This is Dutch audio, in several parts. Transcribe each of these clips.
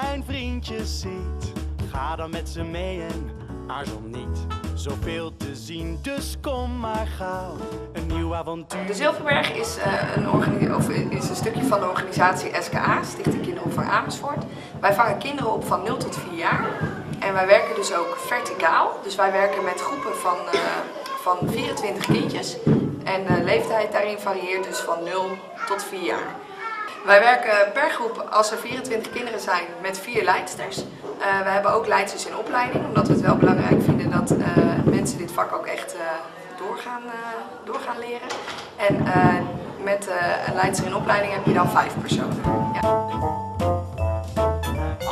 zijn vriendjes ziet, ga dan met ze mee en aarzel niet. Zoveel te zien, dus kom maar gauw. Een nieuw avontuur. De Zilverberg is, eh, een, of is een stukje van de organisatie SKA, Stichting Kinderopvang Amersfoort. Wij vangen kinderen op van 0 tot 4 jaar. En wij werken dus ook verticaal. Dus wij werken met groepen van, eh, van 24 kindjes. En de leeftijd daarin varieert dus van 0 tot 4 jaar. Wij werken per groep, als er 24 kinderen zijn, met vier leidsters. Eh, we hebben ook leidsters in opleiding, omdat we het wel belangrijk vinden dat eh, mensen dit vak ook echt eh, doorgaan, doorgaan leren. En met een leidster in opleiding heb je dan vijf personen. Ja.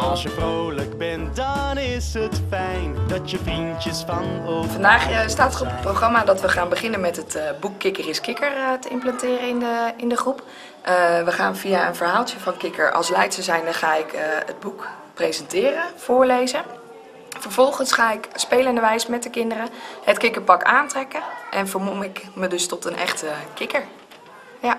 Als je vrolijk bent, dan is het fijn dat je vriendjes van over. Vandaag eh, staat er op het programma dat we gaan beginnen met het eh, boek Kikker is Kikker eh, te implementeren in de, in de groep. We gaan via een verhaaltje van Kikker als leidster zijnde ga ik het boek presenteren, voorlezen. Vervolgens ga ik spelende wijs met de kinderen het kikkerpak aantrekken en vermom ik me dus tot een echte kikker. Ja.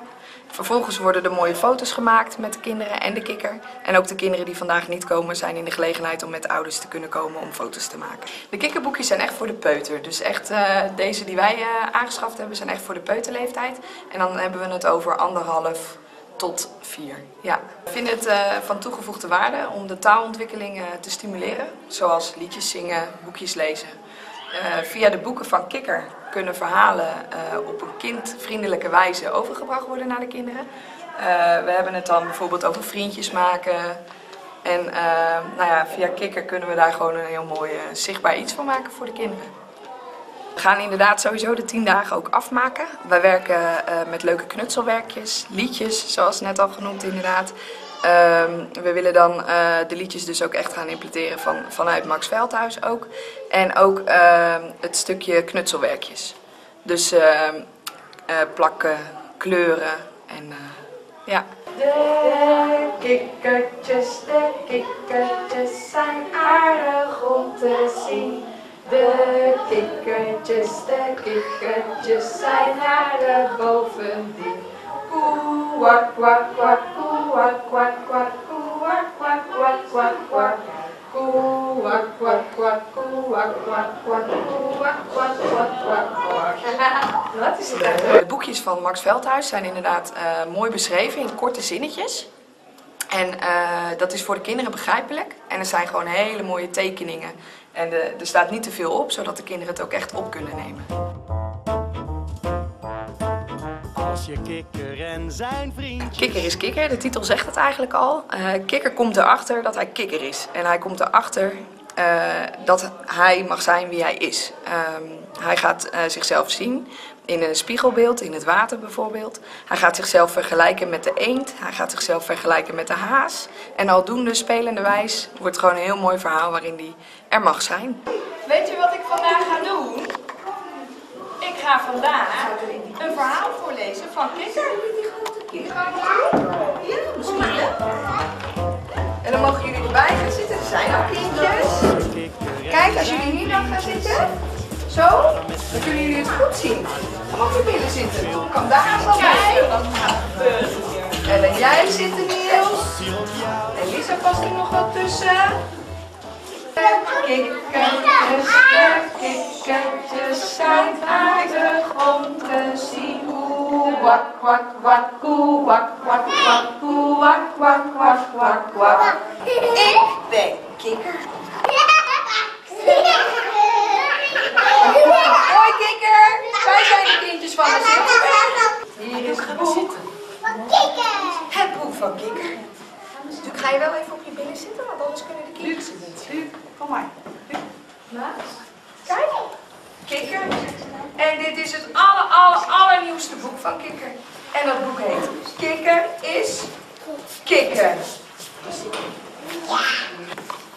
Vervolgens worden er mooie foto's gemaakt met de kinderen en de kikker. En ook de kinderen die vandaag niet komen zijn in de gelegenheid om met de ouders te kunnen komen om foto's te maken. De kikkerboekjes zijn echt voor de peuter. Dus echt eh, deze die wij eh, aangeschaft hebben zijn echt voor de peuterleeftijd. En dan hebben we het over anderhalf tot vier. Ja. Ik vind het eh, van toegevoegde waarde om de taalontwikkeling te stimuleren. Zoals liedjes zingen, boekjes lezen. Via de boeken van Kikker kunnen verhalen eh, op een kindvriendelijke wijze overgebracht worden naar de kinderen. Eh, we hebben het dan bijvoorbeeld over vriendjes maken. En eh, nou ja, via Kikker kunnen we daar gewoon een heel mooi zichtbaar iets van maken voor de kinderen. We gaan inderdaad sowieso de tien dagen ook afmaken. Wij werken met leuke knutselwerkjes, liedjes, zoals net al genoemd inderdaad. Ehm, we willen dan eh, de liedjes dus ook echt gaan implementeren van, vanuit Max Veldhuis ook. En ook ehm, het stukje knutselwerkjes. Dus eh, plakken, kleuren en eh, ja. De kikkertjes, de kikkertjes zijn aardig om te zien. De kikkertjes, de kikkertjes zijn aardig bovendien. Koe, kwak, kwak, kwak, De boekjes van Max Veldhuis zijn inderdaad eh, mooi beschreven in korte zinnetjes. En eh, dat is voor de kinderen begrijpelijk. En er zijn gewoon hele mooie tekeningen. En er staat niet te veel op, zodat de kinderen het ook echt op kunnen nemen. Kikker en zijn vriendjes. Kikker is kikker, de titel zegt het eigenlijk al. Eh, kikker komt erachter dat hij kikker is. En hij komt erachter eh, dat hij mag zijn wie hij is. Ehm, hij gaat eh, zichzelf zien in een spiegelbeeld, in het water bijvoorbeeld. Hij gaat zichzelf vergelijken met de eend. Hij gaat zichzelf vergelijken met de haas. En aldoende spelende wijs wordt het gewoon een heel mooi verhaal waarin hij er mag zijn. Weet je wat ik vandaag ga doen? Ik ga vandaag een verhaal voorlezen van Kikker. Ja, misschien wel. En dan mogen jullie erbij gaan zitten. Er zijn ook kindjes. Kijk, als jullie hier dan gaan zitten, zo, dan kunnen jullie het goed zien. Dan mag je binnen zitten. Tom kan daar wel bij. En dan jij zitten, Niels. En Lisa past er nog wel tussen. Kikkertjes, de zijn aardig om te zien. Koe, wak, wak, wak, koe, wak, wak, wak, koe, wak, wak, wak, wak, wak. Ik ben kikker. Hoi kikker, wij zijn de kindjes van de Zilverberg. Hier is het boek. Het boek van kikker. Dus ga je wel even op je billen zitten, want anders kunnen de kindjes het niet Naast. Kijk, kikker. En dit is het aller, allernieuwste boek van kikker. En dat boek heet Kikker is Kikker.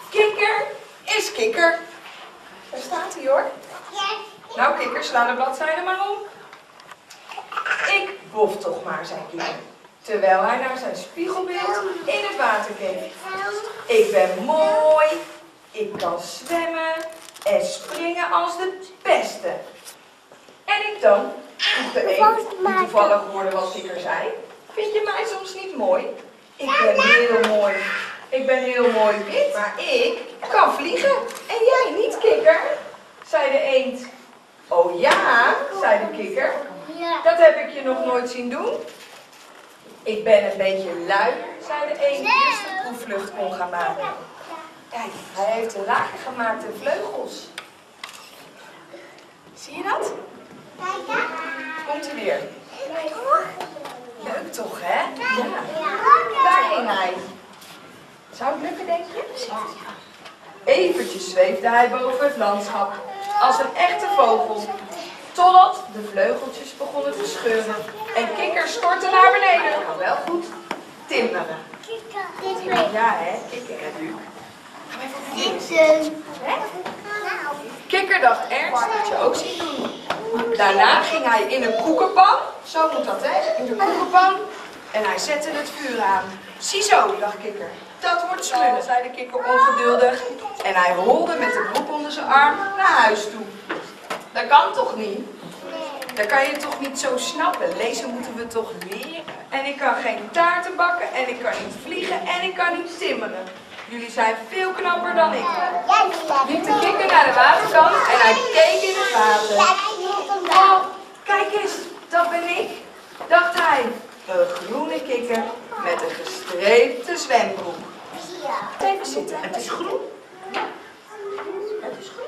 Kikker is kikker. Daar staat hij hoor. Nou kikker, sla de bladzijde maar om. Ik bof toch maar, zei kikker. Terwijl hij naar zijn spiegelbeeld in het water keek. Ik ben mooi, ik kan zwemmen en springen als de beste. En ik dan, de een, die toevallig hoorde wat kikker zei. Vind je mij soms niet mooi? Ik ben heel mooi. ik ben heel mooi wit, maar ik kan vliegen. En jij niet, kikker? zei de eend. Oh ja, zei de kikker. Dat heb ik je nog nooit zien doen. Ik ben een beetje lui, zei de eend, dus de proefvlucht kon gaan maken. Kijk, hij heeft een lager gemaakt en vleugels. Zie je dat? Komt hij weer. Leuk toch, hè? Ja. Daar ging hij. Zou het lukken, denk je? Eventjes zweefde hij boven het landschap, als een echte vogel. Totdat de vleugeltjes begonnen te scheuren en kikker stortte naar beneden. Nou, wel goed. Timmeren. Ja, hè? Kikker en Luc. Kikker dacht ernst dat je ook zien doen. Daarna ging hij in een koekenpan. Zo moet dat, hè? In de koekenpan. En hij zette het vuur aan. Ziezo, dacht Kikker. Dat wordt slullen, zei de kikker ongeduldig. En hij rolde met de broek onder zijn arm naar huis toe. Dat kan toch niet? Dat kan je toch niet zo snappen? Lezen moeten we toch leren? En ik kan geen taarten bakken en ik kan niet vliegen en ik kan niet timmeren. Jullie zijn veel knapper dan ik. Liep de kikker naar de waterkant en hij keek in het water. Oh, kijk eens, dat ben ik, dacht hij. Een groene kikker met een gestreepte zwembroek. Even zitten, het is groen. Het is groen.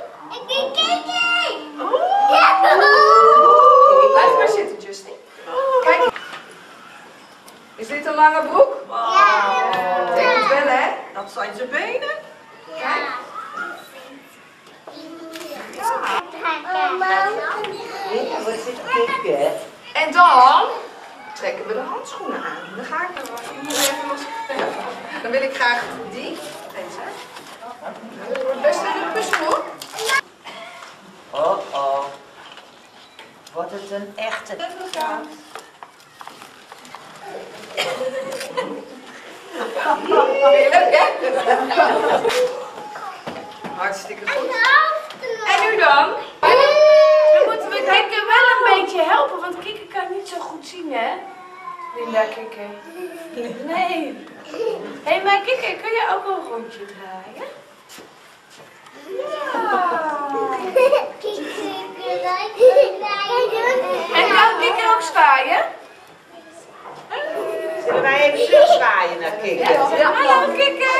Oeh, Blijf maar zitten, Justin. Kijk. Is dit een lange broek? Ik denk het wel, hè? Dat zijn zijn benen. Kijk. Ja, zit kikker? En dan trekken we de handschoenen aan. Dan ga ik er jullie even los. Dan wil ik graag die. Deze. Het wordt best een puzzel hoor. Oh oh. Wordt het een echte. Leuk, hè? Hartstikke goed. En nu dan? Dan moeten we Kikker wel een beetje helpen, want Kikker kan niet zo goed zien, hè? Linda Kikker. Nee. Hé, hey, maar Kikker, kun je ook een rondje draaien? En kan Kikker ook zwaaien? Wij even terugzwaaien naar kikker? Hallo, Kikker!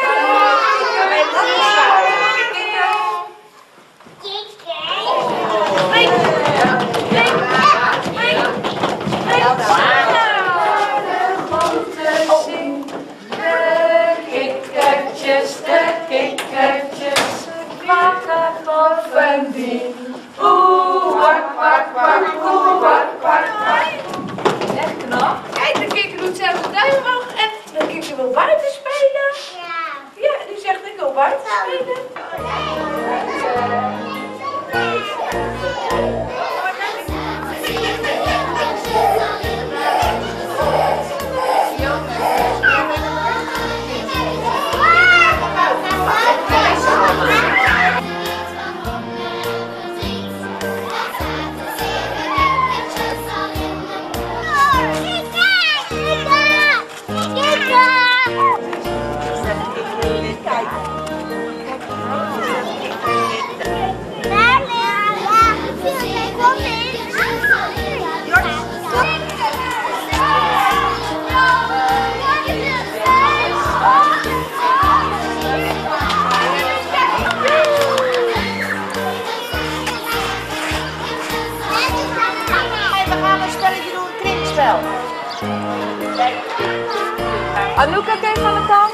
Anouk, ook even aan de kant?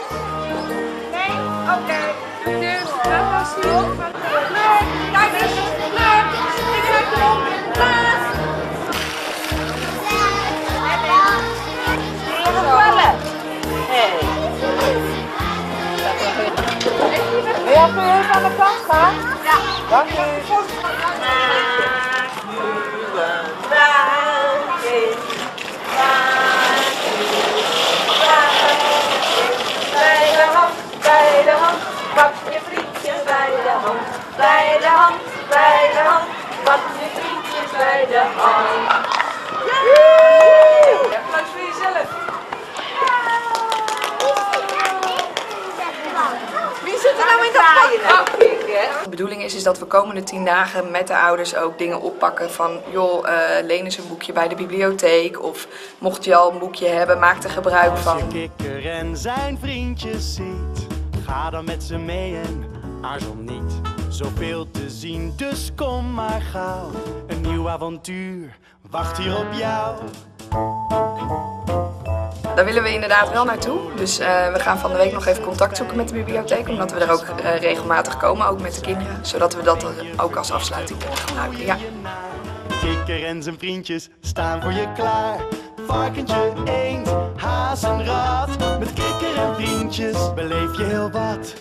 Nee? Oké. Dus. Dat was hier. Leuk. Kijk eens. Leuk. Ik heb erop. Kun je even aan de kant gaan? Ja. Dank. bij de hand, bij de hand, pak je vriendjes bij de hand. Ja, applaus voor jezelf. Wie zit er nou in dat pak? De bedoeling is, is dat we komende tien dagen met de ouders ook dingen oppakken van... joh, eh, leen eens een boekje bij de bibliotheek of mocht je al een boekje hebben, maak er gebruik van. Als je kikker en zijn vriendjes ziet, ga dan met ze mee en aarzel niet. Zoveel te zien, dus kom maar gauw. Een nieuw avontuur wacht hier op jou. Daar willen we inderdaad wel naartoe. Dus uh, we gaan van de week nog even contact zoeken met de bibliotheek. Omdat we er ook uh, regelmatig komen, ook met de kinderen. Zodat we dat er ook als afsluiting kunnen gebruiken. Ja. Kikker en zijn vriendjes staan voor je klaar. Varkentje, eend, haas en rat. Met kikker en vriendjes beleef je heel wat.